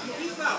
Vital,